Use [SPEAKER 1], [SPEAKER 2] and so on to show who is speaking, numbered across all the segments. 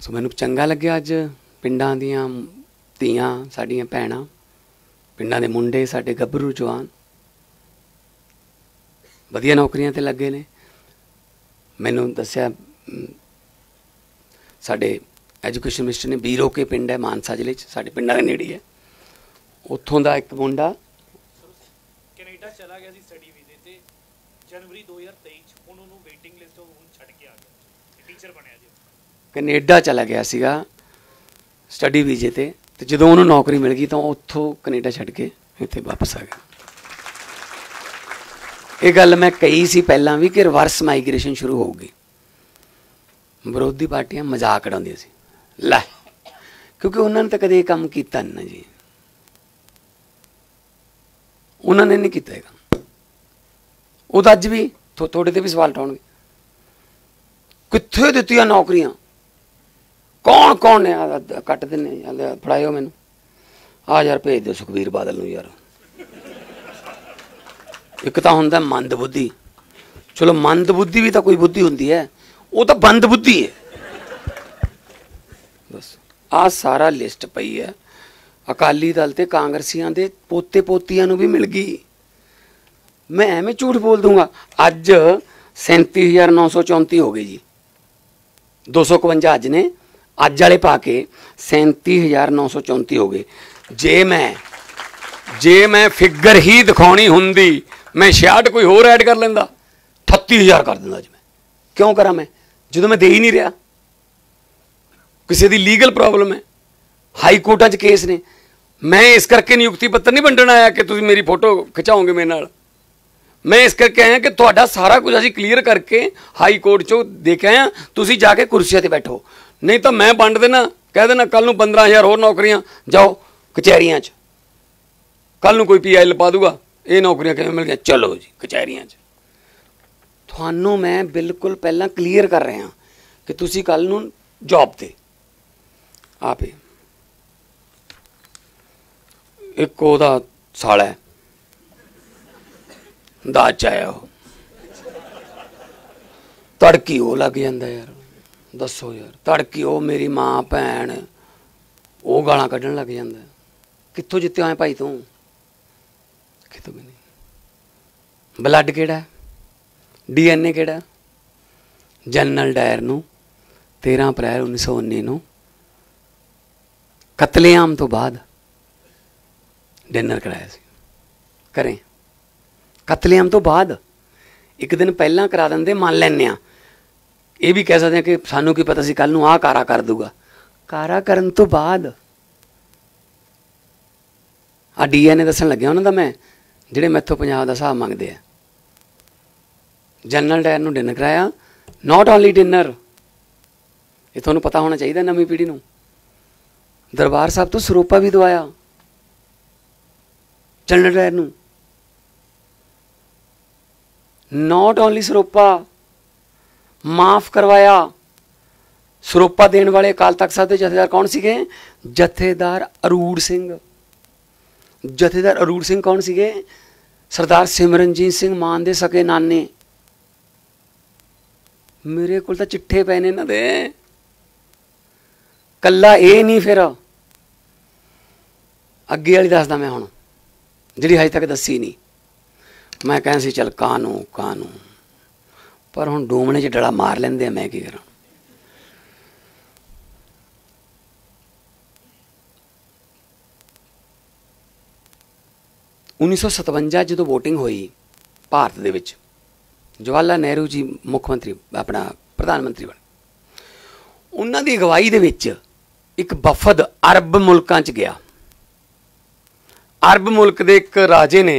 [SPEAKER 1] ਸੋ ਮੈਨੂੰ ਚੰਗਾ ਲੱਗਿਆ ਅੱਜ ਪਿੰਡਾਂ ਦੀਆਂ ਧੀਆਂ, ਸਾਡੀਆਂ ਭੈਣਾਂ, ਪਿੰਡਾਂ ਦੇ ਮੁੰਡੇ, ਸਾਡੇ ਗੱਭਰੂ ਜਵਾਨ। ਵਧੀਆ ਨੌਕਰੀਆਂ ਤੇ ਲੱਗੇ ਨੇ। ਮੈਨੂੰ ਦੱਸਿਆ ਸਾਡੇ ਐਜੂਕੇਸ਼ਨ ਮਿਨਿਸਟਰ ਨੇ ਬੀਰੋ ਕੇ ਪਿੰਡ ਹੈ, ਮਾਨਸਾ ਜ਼ਿਲ੍ਹੇ 'ਚ। ਸਾਡੇ ਪਿੰਡਾਂ ਦੇ ਨੇੜੇ ਹੈ ਉੱਥੋਂ ਦਾ ਇੱਕ ਮੁੰਡਾ
[SPEAKER 2] ਕੈਨੇਡਾ ਚਲਾ ਗਿਆ ਸੀ ਸਟੱਡੀ ਵੀਜ਼ੇ ਤੇ। ਜਨਵਰੀ 2023 ਚ ਹੁਣ ਉਹਨੂੰ ਵੇਟਿੰਗ ਲਿਸਟ ਤੋਂ ਹੁਣ ਛੱਡ ਕੇ ਆ ਗਿਆ। ਟੀਚਰ ਬਣਿਆ ਜੀ।
[SPEAKER 1] ਕੈਨੇਡਾ ਚਲਾ ਗਿਆ ਸੀਗਾ ਸਟੱਡੀ ਵੀਜ਼ੇ ਤੇ ਤੇ ਜਦੋਂ ਉਹਨੂੰ ਨੌਕਰੀ ਮਿਲ ਗਈ ਤਾਂ ਉੱਥੋਂ ਕੈਨੇਡਾ ਛੱਡ ਕੇ ਇੱਥੇ ਵਾਪਸ ਆ ਗਿਆ। ਇਹ ਗੱਲ ਮੈਂ ਕਹੀ ਸੀ ਪਹਿਲਾਂ ਵੀ ਕਿ ਰਿਵਰਸ ਮਾਈਗ੍ਰੇਸ਼ਨ ਸ਼ੁਰੂ ਹੋਊਗੀ। ਵਿਰੋਧੀ ਪਾਰਟੀਆਂ ਮਜ਼ਾਕ ਉਡਾਉਂਦੀਆਂ ਸੀ। ਲੈ, ਕਿਉਂਕਿ ਉਹਨਾਂ ਨੇ ਤਾਂ ਕਦੇ ਇਹ ਕੰਮ ਕੀਤਾ ਨਹੀਂ ਨਾ ਜੀ। ਉਹਨਾਂ ਨੇ ਨਹੀਂ ਕੀਤਾ ਇਹ ਕੰਮ। ਉਹ ਤਾਂ ਅੱਜ ਵੀ ਥੋ- ਤੁਹਾਡੇ ਤੇ ਵੀ ਸਵਾਲ ਉਠਾਉਣਗੇ। ਕਿੱਥੇ ਦਿੱਤੀਆਂ ਨੌਕਰੀਆਂ? ਕੌਣ ਕੌਣ ਨੇ? ਆ ਕੱਟ ਦਿੰਨੇ ਆ ਫੜਾਇਓ ਮੈਨੂੰ। ਆ ਯਾਰ ਭੇਜ ਦਿਓ ਸੁਖਵੀਰ ਬਾਦਲ ਨੂੰ ਯਾਰ। ਇੱਕ ਤਾਂ ਹੁੰਦਾ ਮੰਦ ਬੁੱਧੀ। ਚਲੋ ਮੰਦ ਬੁੱਧੀ ਵੀ ਤਾਂ ਕੋਈ ਬੁੱਧੀ ਹੁੰਦੀ ਹੈ। ਉਹ ਤਾਂ ਬੰਦ ਬੁੱਧੀ ਹੈ। ਬਸ। ਆ ਸਾਰਾ ਲਿਸਟ ਪਈ ਹੈ। ਅਕਾਲੀ ਦਲ ਤੇ ਕਾਂਗਰਸੀਆਂ ਦੇ ਪੋਤੇ ਪੋਤੀਆਂ ਨੂੰ ਵੀ ਮਿਲ ਗਈ। ਮੈਂ ਐਵੇਂ ਝੂਠ ਬੋਲ ਦੂੰਗਾ। ਅੱਜ 37934 ਹੋ ਗਏ ਜੀ। 251 ਅੱਜ ਨੇ। ਅੱਜ ਵਾਲੇ ਪਾ ਕੇ 37934 ਹੋ ਗਏ। ਜੇ ਮੈਂ ਜੇ ਮੈਂ ਫਿਗਰ ਹੀ ਦਿਖਾਉਣੀ ਹੁੰਦੀ, ਮੈਂ 66 ਕੋਈ ਹੋਰ ਐਡ ਕਰ ਲੈਂਦਾ 38000 ਕਰ ਦਿੰਦਾ ਅੱਜ ਮੈਂ। ਕਿਉਂ ਕਰਾਂ ਮੈਂ? ਜਦੋਂ ਮੈਂ ਦੇ ਹੀ ਨਹੀਂ ਰਿਹਾ। ਕਿਸੇ ਦੀ ਲੀਗਲ ਪ੍ਰੋਬਲਮ ਹੈ। ਹਾਈ ਕੋਰਟਾਂ 'ਚ ਕੇਸ ਨੇ। ਮੈਂ ਇਸ ਕਰਕੇ ਨਿਯੁਕਤੀ ਪੱਤਰ ਨਹੀਂ ਵੰਡਣ ਆਇਆ ਕਿ ਤੁਸੀਂ ਮੇਰੀ ਫੋਟੋ ਖਿਚਾਓਗੇ ਮੇਰੇ ਨਾਲ। ਮੈਂ ਇਸ ਕਰਕੇ ਆਇਆ ਕਿ ਤੁਹਾਡਾ ਸਾਰਾ ਕੁਝ ਅਸੀਂ ਕਲੀਅਰ ਕਰਕੇ ਹਾਈ ਕੋਰਟ 'ਚੋਂ ਦੇ ਕੇ ਆਇਆ ਤੁਸੀਂ ਜਾ ਕੇ ਕੁਰਸੀਆਂ ਤੇ ਬੈਠੋ। ਨਹੀਂ ਤਾਂ ਮੈਂ ਵੰਡ ਦੇਣਾ। ਕਹਿ ਦੇਣਾ ਕੱਲ ਨੂੰ 15000 ਹੋਰ ਨੌਕਰੀਆਂ, ਜਾਓ ਕਚਹਿਰੀਆਂ 'ਚ। ਕੱਲ ਨੂੰ ਕੋਈ ਪੀਆਈ ਲਪਾ ਦੂਗਾ, ਇਹ ਨੌਕਰੀਆਂ ਕਿਵੇਂ ਮਿਲ ਗਈਆਂ? ਚਲੋ ਜੀ, ਕਚਹਿਰੀਆਂ 'ਚ। ਤੁਹਾਨੂੰ ਮੈਂ ਬਿਲਕੁਲ ਪਹਿਲਾਂ ਕਲੀਅਰ ਕਰ ਰਿਹਾ ਕਿ ਤੁਸੀਂ ਕੱਲ ਨੂੰ ਜੌਬ ਤੇ। ਆਪੇ ਇੱਕ ਉਹਦਾ ਸਾਲਾ ਹੈ। ਦਾਜ ਚ ਆਇਆ ਉਹ। ਤੜਕੀ ਉਹ ਲੱਗ ਜਾਂਦਾ ਯਾਰ। ਦੱਸੋ ਯਾਰ, ਤੜਕੀ ਉਹ ਮੇਰੀ ਮਾਂ, ਭੈਣ, ਉਹ ਗਾਲਾਂ ਕੱਢਣ ਲੱਗ ਜਾਂਦਾ। ਕਿੱਥੋਂ ਜਿੱਤੇ ਆਏ ਭਾਈ ਤੂੰ? ਕਿਤੋਂ ਵੀ ਨਹੀਂ ਬਲੱਡ ਕਿਹੜਾ ਡੀਐਨਏ ਕਿਹੜਾ ਜਨਰਲ ਡਾਇਰ ਨੂੰ 13 ਅਪ੍ਰੈਲ 1919 ਨੂੰ, ਕਤਲੇਆਮ ਤੋਂ ਬਾਅਦ ਡਿਨਰ ਕਰਾਇਆ ਸੀ। ਕਰੇ। ਕਤਲੇਆਮ ਤੋਂ ਬਾਅਦ ਇੱਕ ਦਿਨ ਪਹਿਲਾਂ ਕਰਾ ਦਿੰਦੇ, ਮੰਨ ਲੈਨੇ ਆ ਇਹ ਵੀ ਕਹਿ ਸਕਦੇ ਹਾਂ ਕਿ ਸਾਨੂੰ ਕੀ ਪਤਾ ਸੀ ਕੱਲ ਨੂੰ ਆਹ ਕਾਰਾ ਕਰ ਦੂਗਾ। ਕਾਰਾ ਕਰਨ ਤੋਂ ਬਾਅਦ ਆ ਡੀਐਨਏ ਦੱਸਣ ਲੱਗਿਆ ਉਹਨਾਂ ਦਾ ਮੈਂ, ਜਿਹੜੇ ਮੈਥੋਂ ਪੰਜਾਬ ਦਾ ਹਿਸਾਬ ਮੰਗਦੇ ਆ। ਜਨਰਲ ਡਾਇਰ ਨੂੰ ਡਿਨਰ ਕਰਾਇਆ। ਨਾਟ ਓਨਲੀ ਡਿਨਰ ਇਹ ਤੁਹਾਨੂੰ ਪਤਾ ਹੋਣਾ ਚਾਹੀਦਾ ਨਵੀਂ ਪੀੜ੍ਹੀ ਨੂੰ। ਦਰਬਾਰ ਸਾਹਿਬ ਤੋਂ ਸਰੂਪਾ ਵੀ ਦਵਾਇਆ। ਜਨਰਲ ਡਾਇਰ ਨੂੰ। ਨਾਟ ਓਨਲੀ ਸਰੂਪਾ ਮਾਫ ਕਰਵਾਇਆ। ਸਰੋਪਾ ਦੇਣ ਵਾਲੇ ਅਕਾਲ ਤਖਤ ਸਾਹਿਬ ਦੇ ਜਥੇਦਾਰ ਕੌਣ ਸੀਗੇ? ਜਥੇਦਾਰ ਅਰੂੜ ਸਿੰਘ। ਜਥੇਦਾਰ ਅਰੂੜ ਸਿੰਘ ਕੌਣ ਸੀਗੇ? ਸਰਦਾਰ ਸਿਮਰਨਜੀਤ ਸਿੰਘ ਮਾਨ ਦੇ ਸਕੇ ਨਾਨੇ। ਮੇਰੇ ਕੋਲ ਤਾਂ ਚਿੱਠੇ ਪਏ ਨੇ ਇਹਨਾਂ ਦੇ। ਕੱਲਾ ਇਹ ਨਹੀਂ ਫਿਰ। ਅੱਗੇ ਵਾਲੀ ਦੱਸਦਾ ਮੈਂ ਹੁਣ। ਜਿਹੜੀ ਹਜੇ ਤੱਕ ਦੱਸੀ ਨਹੀਂ। ਮੈਂ ਕਹਿੰਦਾ ਸੀ, ਚਲ ਕਾਨੂੰ ਕਾਨੂੰ। ਪਰ ਹੁਣ ਡੂਮਣੇ 'ਚ ਡੜਾ ਮਾਰ ਲੈਂਦੇ ਆ, ਮੈਂ ਕੀ ਕਰਾਂ? ਉੱਨੀ ਸੌ ਸਤਵੰਜਾ ਜਦੋਂ VOTING ਹੋਈ ਭਾਰਤ ਦੇ ਵਿੱਚ ਜਵਾਹਰ ਲਾਲ ਨਹਿਰੂ ਜੀ ਮੁੱਖ ਮੰਤਰੀ, ਆਪਣਾ ਪ੍ਰਧਾਨ ਮੰਤਰੀ ਬਣੇ। ਉਹਨਾਂ ਦੀ ਅਗਵਾਈ ਦੇ ਵਿੱਚ ਇੱਕ ਵਫਦ ਅਰਬ ਮੁਲਕਾਂ 'ਚ ਗਿਆ। ਅਰਬ ਮੁਲਕ ਦੇ ਇੱਕ ਰਾਜੇ ਨੇ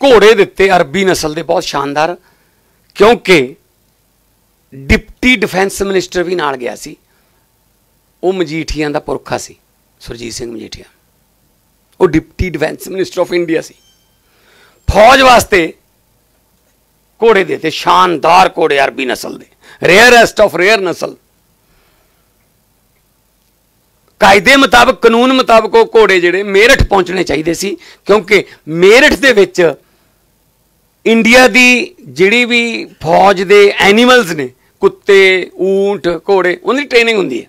[SPEAKER 1] ਘੋੜੇ ਦਿੱਤੇ ਅਰਬੀ ਨਸਲ ਦੇ, ਬਹੁਤ ਸ਼ਾਨਦਾਰ ਕਿਉਂਕਿ ਡਿਪਟੀ ਡਿਫੈਂਸ ਮਿਨਿਸਟਰ ਵੀ ਨਾਲ ਗਿਆ ਸੀ। ਉਹ ਮਜੀਠੀਆਂ ਦਾ ਪੁਰਖਾ ਸੀ, ਸੁਰਜੀਤ ਸਿੰਘ ਮਜੀਠੀਆ। ਉਹ deputy defence minister of India ਸੀ। ਫੌਜ ਵਾਸਤੇ ਘੋੜੇ ਦੇ ਤੇ, ਸ਼ਾਨਦਾਰ ਘੋੜੇ ਅਰਬੀ ਨਸਲ ਦੇ ਰੇਅਰੈਸਟ ਆਫ ਰੇਅਰ ਨਸਲ। ਕਾਇਦੇ ਮੁਤਾਬਕ, ਕਾਨੂੰਨ ਮੁਤਾਬਕ ਉਹ ਘੋੜੇ ਜਿਹੜੇ ਮੇਰਠ ਪਹੁੰਚਣੇ ਚਾਹੀਦੇ ਸੀ, ਕਿਉਂਕਿ ਮੇਰਠ ਦੇ ਵਿੱਚ ਇੰਡੀਆ ਦੀ ਜਿਹੜੀ ਵੀ ਫੌਜ ਦੇ ਐਨੀਮਲਸ ਨੇ, ਕੁੱਤੇ ਊਂਠ ਘੋੜੇ ਉਹਨਾਂ ਦੀ ਟ੍ਰੇਨਿੰਗ ਹੁੰਦੀ ਹੈ।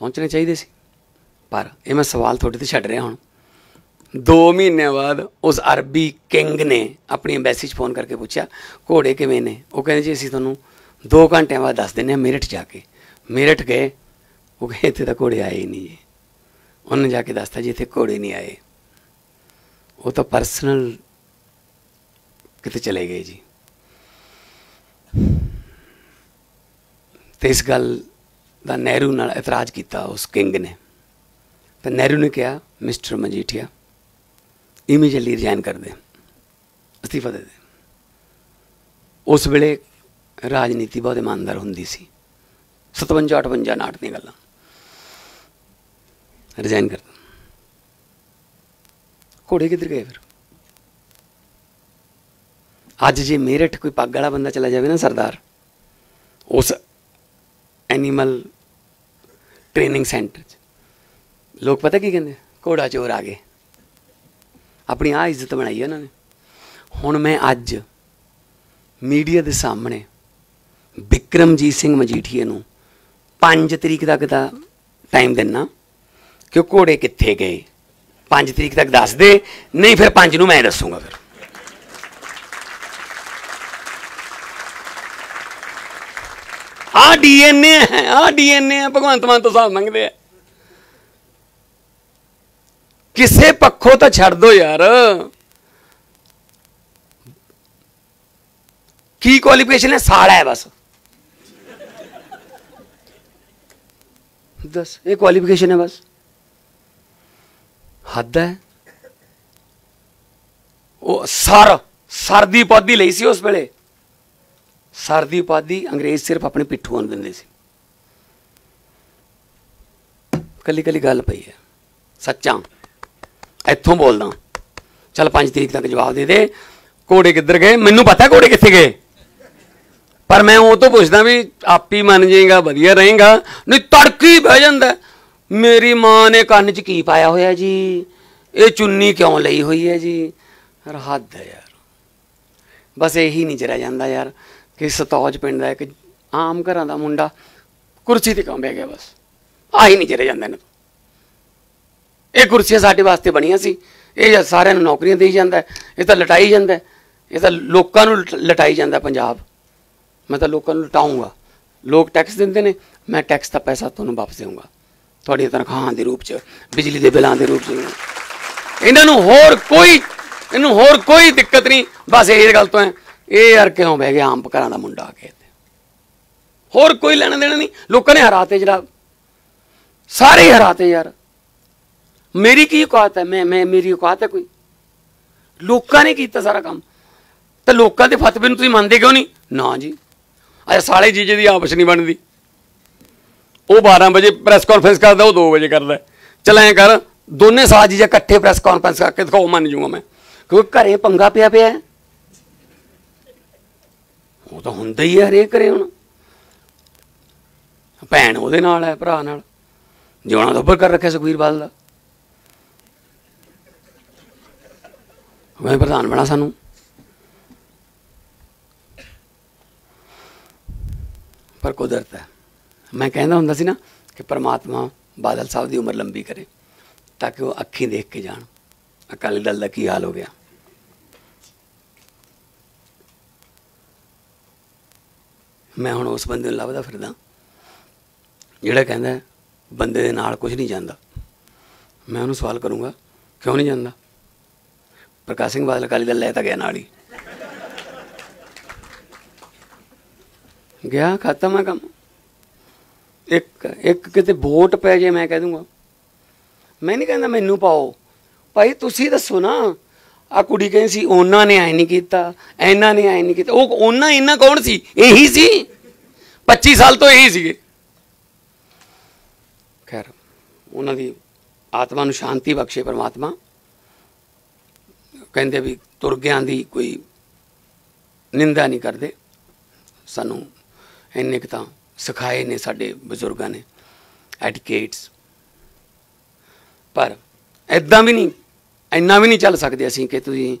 [SPEAKER 1] ਪਹੁੰਚਣੇ ਚਾਹੀਦੇ ਸੀ। ਪਰ ਇਹ ਮੈਂ ਸਵਾਲ ਤੁਹਾਡੇ ਤੇ ਛੱਡ ਰਿਹਾ ਹੁਣ। 2 ਮਹੀਨਿਆਂ ਬਾਅਦ ਉਸ ਅਰਬੀ ਕਿੰਗ ਨੇ ਆਪਣੀ ਐਮਬੈਸੀ 'ਚ ਫੋਨ ਕਰਕੇ ਪੁੱਛਿਆ, ਘੋੜੇ ਕਿਵੇਂ ਨੇ? ਉਹ ਕਹਿੰਦੇ ਜੀ, ਅਸੀਂ ਤੁਹਾਨੂੰ 2 ਘੰਟਿਆਂ ਬਾਅਦ ਦੱਸ ਦਿੰਦੇ ਹਾਂ, ਮੇਰਠ ਜਾ ਕੇ। ਮੇਰਠ ਗਏ, ਉਹ ਕਹਿੰਦੇ ਇੱਥੇ ਤਾਂ ਘੋੜੇ ਆਏ ਹੀ ਨਹੀਂ ਜੀ। ਉਹਨੇ ਜਾ ਕੇ ਦੱਸਤਾ ਜੀ, ਇੱਥੇ ਘੋੜੇ ਨਹੀਂ ਆਏ। ਉਹ ਤਾਂ ਪਰਸਨਲ ਕਿਤੇ ਚਲੇ ਗਏ ਜੀ। ਤੇ ਇਸ ਗੱਲ ਦਾ ਨਹਿਰੂ ਨਾਲ ਇਤਰਾਜ਼ ਕੀਤਾ ਉਸ ਕਿੰਗ ਨੇ। ਤਾਂ ਨਹਿਰੂ ਨੇ ਕਿਹਾ, ਮਿਸਟਰ ਮਜੀਠੀਆ ਇਮੀਡੀਏਟਲੀ ਰਿਜ਼ਾਈਨ ਕਰ ਦੇ, ਅਸਤੀਫਾ ਦੇ ਦੇ। ਉਸ ਵੇਲੇ ਰਾਜਨੀਤੀ ਬਹੁਤ ਇਮਾਨਦਾਰ ਹੁੰਦੀ ਸੀ। 57 58 ਨਾਟ ਦੀਆਂ ਗੱਲਾਂ। ਰਿਜ਼ਾਈਨ ਕਰ ਘੋੜੇ ਕਿੱਧਰ ਗਏ ਫਿਰ? ਅੱਜ ਜੇ ਮੇਰਠ ਕੋਈ ਪੱਗ ਵਾਲਾ ਬੰਦਾ ਚਲਾ ਜਾਵੇ ਨਾ ਸਰਦਾਰ, ਉਸ ਐਨੀਮਲ ਟ੍ਰੇਨਿੰਗ ਸੈਂਟਰ 'ਚ। ਲੋਕ ਪਤਾ ਕੀ ਕਹਿੰਦੇ? ਘੋੜਾ ਚੋਰ ਆ ਗਏ। ਆਪਣੀ ਆ ਇੱਜ਼ਤ ਬਣਾਈ ਉਹਨਾਂ ਨੇ। ਹੁਣ ਮੈਂ ਅੱਜ ਮੀਡੀਆ ਦੇ ਸਾਹਮਣੇ ਬਿਕਰਮਜੀਤ ਸਿੰਘ ਮਜੀਠੀਏ ਨੂੰ 5 ਤਰੀਕ ਤੱਕ ਦਾ ਟਾਈਮ ਦੇਣਾ ਕਿ ਉਹ ਘੋੜੇ ਕਿੱਥੇ ਗਏ? 5 ਤਰੀਕ ਤੱਕ ਦੱਸ ਦੇ, ਨਹੀਂ ਫਿਰ 5 ਨੂੰ ਮੈਂ ਦੱਸੂਗਾ ਫਿਰ। ਆ ਡੀਐਨਏ ਹੈ ਆ ਡੀਐਨਏ ਹੈ ਭਗਵੰਤ ਮਾਨ ਤੋਂ ਹਿਸਾਬ ਮੰਗਦੇ ਆ। ਕਿਸੇ ਪੱਖੋਂ ਤਾਂ ਛੱਡ ਦੋ ਯਾਰ। ਕੀ ਕੁਆਲੀਫਿਕੇਸ਼ਨ ਹੈ? ਸਾਲਾ ਹੈ ਬਸ। ਦੱਸ, ਇਹ ਕੁਆਲੀਫਿਕੇਸ਼ਨ ਹੈ ਬਸ। ਹੱਦ ਹੈ। ਉਹ ਸਰ ਸਰ ਦੀ ਪੌਦੀ ਲਈ ਸੀ ਉਸ ਵੇਲੇ। ਸਰ ਦੀ ਉਪਾਧੀ ਅੰਗਰੇਜ਼ ਸਿਰਫ ਆਪਣੇ ਪਿੱਠੂਆਂ ਨੂੰ ਦਿੰਦੇ ਸੀ। ਕੱਲੀ ਕੱਲੀ ਗੱਲ ਪਈ ਹੈ। ਸੱਚਾਂ। ਇੱਥੋਂ ਬੋਲਦਾ। ਚੱਲ 5 ਤਰੀਕ ਤੱਕ ਜਵਾਬ ਦੇ ਦੇ। ਘੋੜੇ ਕਿੱਧਰ ਗਏ? ਮੈਨੂੰ ਪਤਾ ਘੋੜੇ ਕਿੱਥੇ ਗਏ। ਪਰ ਮੈਂ ਉਹ ਤੋਂ ਪੁੱਛਦਾ ਵੀ ਆਪ ਹੀ ਮੰਨ ਜਾਏਗਾ, ਵਧੀਆ ਰਹੇਗਾ। ਨਹੀਂ, ਤੜਕੀ ਬਹਿ ਜਾਂਦਾ। ਮੇਰੀ ਮਾਂ ਨੇ ਕੰਨ 'ਚ ਕੀ ਪਾਇਆ ਹੋਇਆ ਜੀ? ਇਹ ਚੁੰਨੀ ਕਿਉਂ ਲਈ ਹੋਈ ਹੈ ਜੀ? ਯਾਰ ਹੱਦ ਹੈ ਯਾਰ। ਬਸ ਇਹੀ ਨਹੀਂ ਚਰਿਆ ਜਾਂਦਾ ਯਾਰ। ਕਿ ਸਤੌਜ ਪਿੰਡ ਦਾ ਇੱਕ ਆਮ ਘਰਾਂ ਦਾ ਮੁੰਡਾ ਕੁਰਸੀ ਤੇ ਕਿਉਂ ਬਹਿ ਗਿਆ ਬਸ। ਆਹੀ ਨਹੀਂ ਚਲੇ ਜਾਂਦਾ ਇਹਨਾਂ ਇਹ ਕੁਰਸੀਆਂ ਸਾਡੇ ਵਾਸਤੇ ਬਣੀਆਂ ਸੀ। ਇਹ ਸਾਰਿਆਂ ਨੂੰ ਨੌਕਰੀਆਂ ਦੇਈ ਜਾਂਦਾ, ਇਹ ਤਾਂ ਲਟਾਈ ਜਾਂਦਾ, ਇਹ ਤਾਂ ਲੋਕਾਂ ਨੂੰ ਲਟਾਈ ਜਾਂਦਾ ਪੰਜਾਬ। ਮੈਂ ਤਾਂ ਲੋਕਾਂ ਨੂੰ ਲਟਾਉਂਗਾ। ਲੋਕ ਟੈਕਸ ਦਿੰਦੇ ਨੇ, ਮੈਂ ਟੈਕਸ ਦਾ ਪੈਸਾ ਤੁਹਾਨੂੰ ਵਾਪਸ ਦੇਵਾਂਗਾ ਤੁਹਾਡੀਆਂ ਤਨਖਾਹਾਂ ਦੇ ਰੂਪ 'ਚ, ਬਿਜਲੀ ਦੇ ਬਿੱਲਾਂ ਦੇ ਰੂਪ 'ਚ। ਇਹਨਾਂ ਨੂੰ ਹੋਰ ਕੋਈ, ਇਹਨੂੰ ਹੋਰ ਕੋਈ ਦਿੱਕਤ ਨਹੀਂ। ਬਸ ਇਹ ਗੱਲ ਤੋਂ ਹੈ ਇਹ ਯਾਰ ਕਿਉਂ ਬਹਿ ਗਿਆ? ਆਮ ਘਰਾਂ ਦਾ ਮੁੰਡਾ ਆ ਕੇ ਇੱਥੇ। ਹੋਰ ਕੋਈ ਲੈਣਾ ਦੇਣਾ ਨਹੀਂ। ਲੋਕਾਂ ਨੇ ਹਰਾਤੇ ਜਨਾਬ। ਸਾਰੇ ਹਰਾਤੇ ਯਾਰ। ਮੇਰੀ ਕੀ ਔਕਾਤ ਹੈ? ਮੈਂ ਮੈਂ ਮੇਰੀ ਔਕਾਤ ਹੈ ਕੋਈ? ਲੋਕਾਂ ਨੇ ਕੀਤਾ ਸਾਰਾ ਕੰਮ। ਤੇ ਲੋਕਾਂ ਦੇ ਫਤਵੇ ਨੂੰ ਤੁਸੀਂ ਮੰਨਦੇ ਕਿਉਂ ਨਹੀਂ? ਨਾ ਜੀ। ਅਜਾ ਸਾਲੇ ਜੀਜੇ ਦੀ ਆਪਸ ਨਹੀਂ ਬਣਦੀ। ਉਹ 12 ਵਜੇ ਪ੍ਰੈਸ ਕਾਨਫਰੰਸ ਕਰਦਾ, ਉਹ 2 ਵਜੇ ਕਰਦਾ। ਚਲ ਐ ਕਰ, ਦੋਨੇ ਸਾਜ ਜੀਜੇ ਇਕੱਠੇ ਪ੍ਰੈਸ ਕਾਨਫਰੰਸ ਕਰਕੇ ਦਿਖਾਓ, ਮੰਨ ਜੂਗਾ ਮੈਂ। ਕਿਉਂਕਿ ਘਰੇ ਪੰਗਾ ਪਿਆ ਪਿਆ ਉਹ ਤਾਂ ਹੁੰਦਾ ਹੀ ਹੈ ਹਰੇਕ ਕਰੇ ਹੁਣ। ਭੈਣ ਉਹਦੇ ਨਾਲ ਹੈ, ਭਰਾ ਨਾਲ। ਜਿਉਣਾ ਤਾਂ ਉੱਪਰ ਕਰ ਰੱਖਿਆ ਸੁਖਵੀਰ ਬਾਦਲ ਦਾ। ਮੈਂ ਪ੍ਰਧਾਨ ਬਣਾ ਸਾਨੂੰ। ਪਰ ਕੁਦਰਤ ਹੈ। ਮੈਂ ਕਹਿੰਦਾ ਹੁੰਦਾ ਸੀ ਨਾ ਕਿ ਪ੍ਰਮਾਤਮਾ ਬਾਦਲ ਸਾਹਿਬ ਦੀ ਉਮਰ ਲੰਬੀ ਕਰੇ, ਤਾਂ ਕਿ ਉਹ ਅੱਖੀਂ ਦੇਖ ਕੇ ਜਾਣ। ਅਕਾਲੀ ਦਲ ਦਾ ਕੀ ਹਾਲ ਹੋ ਗਿਆ? ਮੈਂ ਹੁਣ ਉਸ ਬੰਦੇ ਨੂੰ ਲੱਭਦਾ ਫਿਰਦਾ। ਜਿਹੜਾ ਕਹਿੰਦਾ ਬੰਦੇ ਦੇ ਨਾਲ ਕੁਝ ਨਹੀਂ ਜਾਂਦਾ। ਮੈਂ ਉਹਨੂੰ ਸਵਾਲ ਕਰੂੰਗਾ, ਕਿਉਂ ਨਹੀਂ ਜਾਂਦਾ? ਪ੍ਰਕਾਸ਼ ਸਿੰਘ ਬਾਦਲ ਅਕਾਲੀ ਦਲ ਲੈ ਤਾਂ ਗਿਆ ਨਾਲ ਹੀ। ਗਿਆ, ਖਤਮ ਹੈ ਕੰਮ। ਇੱਕ ਇੱਕ ਕਿਤੇ ਵੋਟ ਪੈ ਜੇ ਮੈਂ ਕਹਿ ਦੂੰਗਾ। ਮੈਂ ਨਹੀਂ ਕਹਿੰਦਾ ਮੈਨੂੰ ਪਾਓ। ਭਾਈ ਤੁਸੀਂ ਦੱਸੋ ਨਾ। ਆ ਕੁੜੀ ਕਹਿੰਦੀ ਸੀ, ਉਹਨਾਂ ਨੇ ਐ ਨਹੀਂ ਕੀਤਾ, ਇਹਨਾਂ ਨੇ ਐ ਨਹੀਂ ਕੀਤਾ। ਉਹ ਉਹਨਾਂ ਇਹਨਾਂ ਕੌਣ ਸੀ? ਇਹੀ ਸੀ? 25 ਸਾਲ ਤੋਂ ਇਹੀ ਸੀਗੇ। ਖੈਰ, ਉਹਨਾਂ ਦੀ ਆਤਮਾ ਨੂੰ ਸ਼ਾਂਤੀ ਬਖਸ਼ੇ ਪਰਮਾਤਮਾ। ਕਹਿੰਦੇ ਵੀ ਤੁਰਗਿਆਂ ਦੀ ਕੋਈ ਨਿੰਦਾ ਨਹੀਂ ਕਰਦੇ। ਸਾਨੂੰ ਇੰਨੇ ਕੁ ਤਾਂ ਸਿਖਾਏ ਨੇ ਸਾਡੇ ਬਜ਼ੁਰਗਾਂ ਨੇ ਐਟੀਕੇਟਸ ਪਰ ਐਦਾਂ ਵੀ ਨਹੀਂ ਇੰਨਾ ਵੀ ਨਹੀਂ ਚੱਲ ਸਕਦੇ ਅਸੀਂ ਕਿ ਤੁਸੀਂ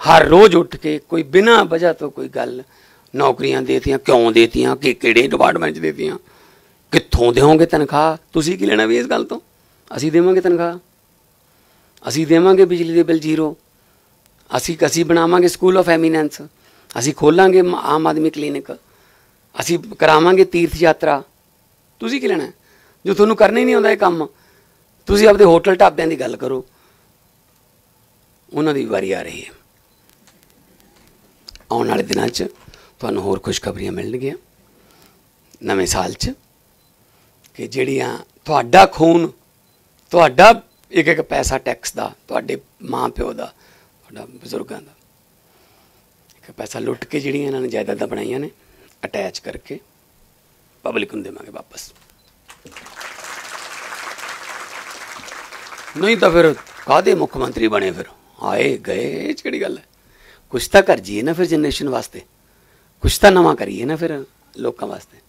[SPEAKER 1] ਹਰ ਰੋਜ਼ ਉੱਠ ਕੇ ਕੋਈ ਬਿਨਾਂ ਵਜ੍ਹਾ ਤੋਂ ਕੋਈ ਗੱਲ ਨੌਕਰੀਆਂ ਦੇਤੀਆਂ, ਕਿਉਂ ਦੇਤੀਆਂ, ਕਿ ਕਿਹੜੇ ਡਿਪਾਰਟਮੈਂਟ 'ਚ ਦੇਤੀਆਂ, ਕਿੱਥੋਂ ਦੇਵੋਗੇ ਤਨਖਾਹ? ਤੁਸੀਂ ਕੀ ਲੈਣਾ ਵੀ ਇਸ ਗੱਲ ਤੋਂ? ਅਸੀਂ ਦੇਵਾਂਗੇ ਤਨਖਾਹ। ਅਸੀਂ ਦੇਵਾਂਗੇ ਬਿਜਲੀ ਦੇ ਬਿੱਲ ਜ਼ੀਰੋ। ਅਸੀਂ ਅਸੀਂ ਬਣਾਵਾਂਗੇ ਸਕੂਲ ਆਫ ਐਮੀਨੈਂਸ ਅਸੀਂ ਖੋਲਾਂਗੇ ਆਮ ਆਦਮੀ ਕਲੀਨਿਕ। ਅਸੀਂ ਕਰਾਵਾਂਗੇ ਤੀਰਥ ਯਾਤਰਾ। ਤੁਸੀਂ ਕੀ ਲੈਣਾ? ਜੋ ਤੁਹਾਨੂੰ ਕਰਨਾ ਹੀ ਨਹੀਂ ਆਉਂਦਾ ਇਹ ਕੰਮ, ਤੁਸੀਂ ਆਪਦੇ ਹੋਟਲ ਢਾਬਿਆਂ ਦੀ ਗੱਲ ਕਰੋ। ਉਹਨਾਂ ਦੀ ਵਾਰੀ ਆ ਰਹੀ ਹੈ। ਆਉਣ ਵਾਲੇ ਦਿਨਾਂ 'ਚ ਤੁਹਾਨੂੰ ਹੋਰ ਖੁਸ਼ਖਬਰੀਆਂ ਮਿਲਣਗੀਆਂ। ਨਵੇਂ ਸਾਲ 'ਚ ਕਿ ਜਿਹੜੀਆਂ ਤੁਹਾਡਾ ਖੂਨ, ਤੁਹਾਡਾ ਇੱਕ ਇੱਕ ਪੈਸਾ ਟੈਕਸ ਦਾ, ਤੁਹਾਡੇ ਮਾਂ ਪਿਓ ਦਾ, ਤੁਹਾਡਾ ਬਜ਼ੁਰਗਾਂ ਦਾ, ਇੱਕ ਪੈਸਾ ਲੁੱਟ ਕੇ ਜਿਹੜੀਆਂ ਇਹਨਾਂ ਨੇ ਜਾਇਦਾਦਾਂ ਬਣਾਈਆਂ ਨੇ ਅਟੈਚ ਕਰਕੇ ਪਬਲਿਕ ਨੂੰ ਦੇਵਾਂਗੇ ਵਾਪਸ। ਨਹੀਂ ਤਾਂ ਫਿਰ ਕਾਦੇ ਮੁੱਖ ਮੰਤਰੀ ਬਣੇ ਫਿਰ? ਆਏ ਗਏ, ਇਹ 'ਚ ਕਿਹੜੀ ਗੱਲ ਹੈ? ਕੁਛ ਤਾਂ ਕਰ ਜੀਏ ਨਾ ਫਿਰ ਜਨਰੇਸ਼ਨ ਵਾਸਤੇ। ਕੁਛ ਤਾਂ ਨਵਾਂ ਕਰੀਏ ਨਾ ਫਿਰ ਲੋਕਾਂ ਵਾਸਤੇ।